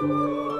Música